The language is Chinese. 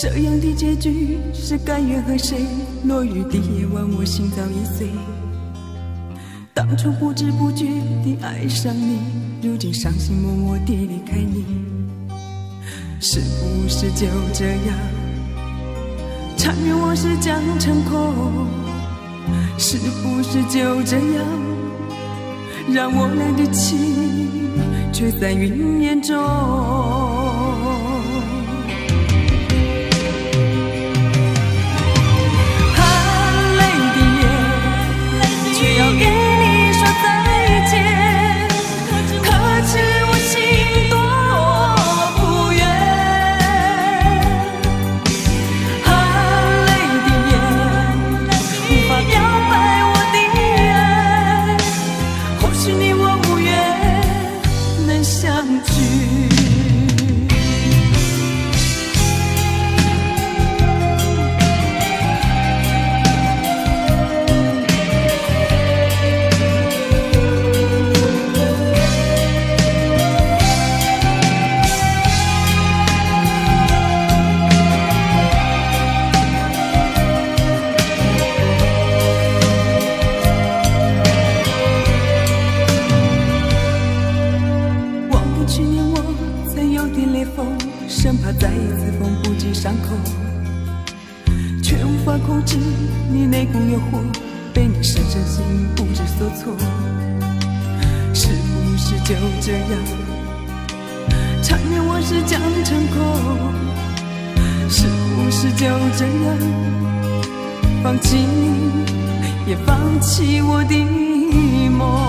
这样的结局是甘愿和谁？落雨的夜晚，我心早已碎。当初不知不觉地爱上你，如今伤心默默地离开你，是不是就这样？缠绵往事将成空，是不是就这样？让我俩的情却在云烟中。生怕再一次缝不及伤口，却无法控制你那股诱惑，被你深深吸引不知所措。是不是就这样，缠绵往事将成空？是不是就这样，放弃也放弃我的梦？